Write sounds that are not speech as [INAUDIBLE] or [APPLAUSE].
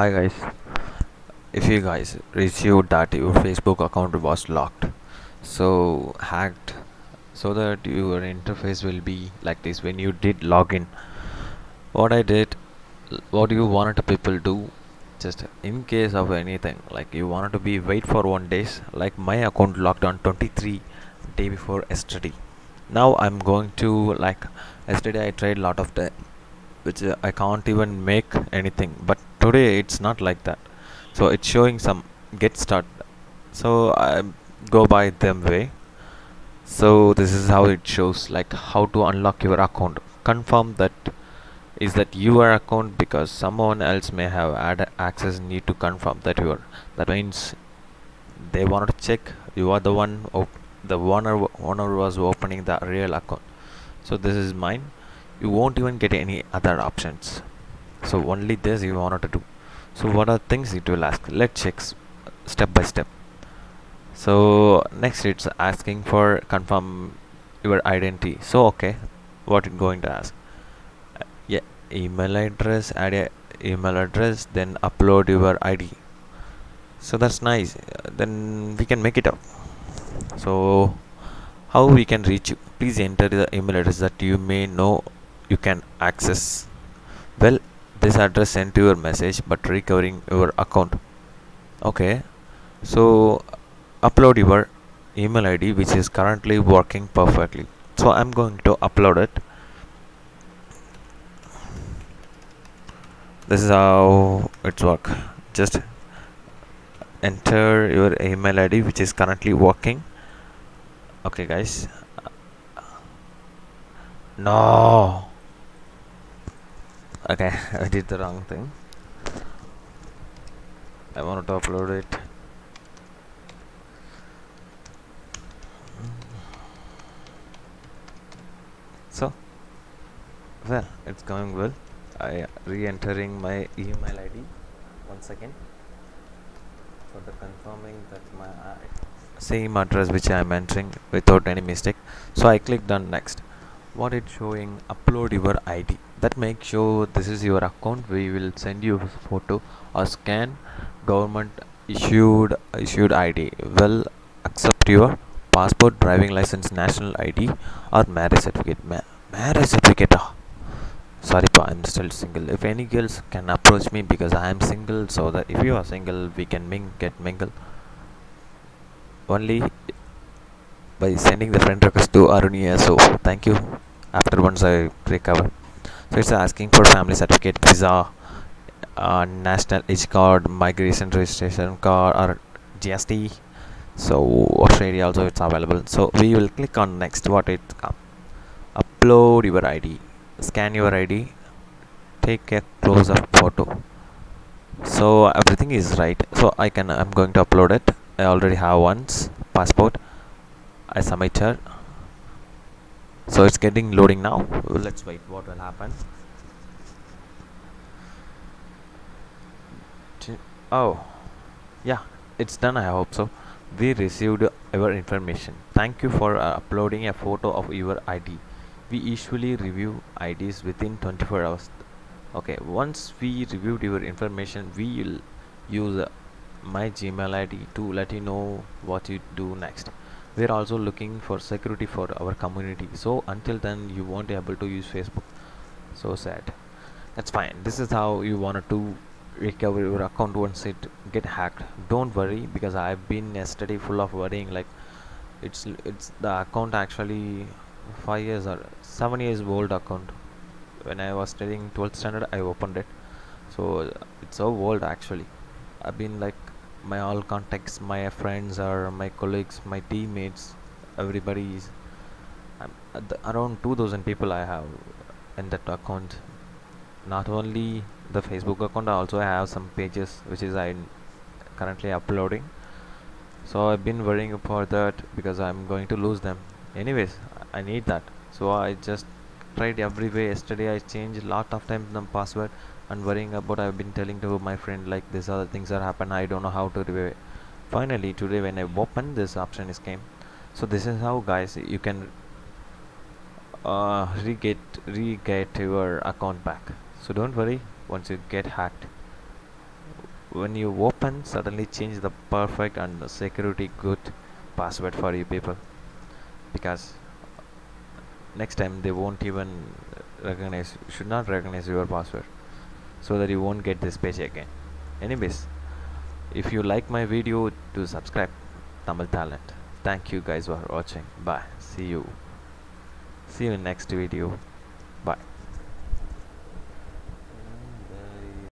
Hi guys, if you guys received that your Facebook account was locked, so hacked, so that your interface will be like this when you did login. What I did, what you wanted people do, just in case of anything, like you wanted to be wait for one days, like my account locked on 23 day before yesterday. Now I'm going to like yesterday I tried lot of the which uh, I can't even make anything. But today it's not like that. So it's showing some get start. So I go by them way. So this is how it shows like how to unlock your account. Confirm that is that your account because someone else may have had access need to confirm that your that means they want to check you are the one the owner owner was opening the real account so this is mine you won't even get any other options. So only this you wanted to do. So what are things it will ask? Let's check step by step. So next it's asking for confirm your identity. So okay what it going to ask? Uh, yeah email address add a email address then upload your id so that's nice. Then we can make it up. So how we can reach you? Please enter the email address that you may know you can access. Well this address sent to your message but recovering your account. Okay. So upload your email id which is currently working perfectly. So i'm going to upload it. This is how it's work. Just enter your email id which is currently working. Okay guys. No okay [LAUGHS] i did the wrong thing. I wanted to upload it. So well it's going well. I re-entering my email id one second for the confirming that my uh, same address which i am entering without any mistake. So i clicked on next. What it's showing? Upload your id that makes sure this is your account we will send you a photo or scan government issued issued id will accept your passport driving license national id or marriage certificate Ma- marriage certificate ah. sorry pa i'm still single if any girls can approach me because i am single so that if you are single we can ming- get mingle only by sending the friend request to Arunia. So thank you. After once I recover, so it's asking for family certificate, visa, uh, national age card, migration registration card, or GST. So Australia also it's available. So we will click on next. What it come? Upload your ID. Scan your ID. Take a close-up photo. So everything is right. So I can. I'm going to upload it. I already have once passport. I submitted. So it's getting loading now. Let's wait. What will happen? Oh, yeah, it's done. I hope so. We received your information. Thank you for uh, uploading a photo of your ID. We usually review IDs within 24 hours. Okay, once we reviewed your information, we will use uh, my Gmail ID to let you know what you do next. We're also looking for security for our community. So until then, you won't be able to use Facebook. So sad. That's fine. This is how you wanted to recover your account once it get hacked. Don't worry because I've been yesterday full of worrying. Like it's it's the account actually five years or seven years old account. When I was studying 12th standard, I opened it. So it's so old actually. I've been like my all contacts, my friends or my colleagues, my teammates, everybody is uh, the, around 2000 people I have in that account. Not only the Facebook account, also I have some pages which is I currently uploading. So I've been worrying for that because I'm going to lose them. Anyways, I I need that. So I just tried every way. Yesterday I changed a lot of times the password and worrying about I've been telling to my friend like these other things are happen. I don't know how to review it. Finally today when I opened this option is came. So this is how guys you can uh, re-get re-get your account back. So don't worry once you get hacked. when you open suddenly change the perfect and the security good password for you people because next time they won't even recognize should not recognize your password so that you won't get this page again. Anyways if you like my video do subscribe. Tamil talent. Thank you guys for watching. Bye. See you. See you in next video. Bye